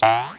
Ah.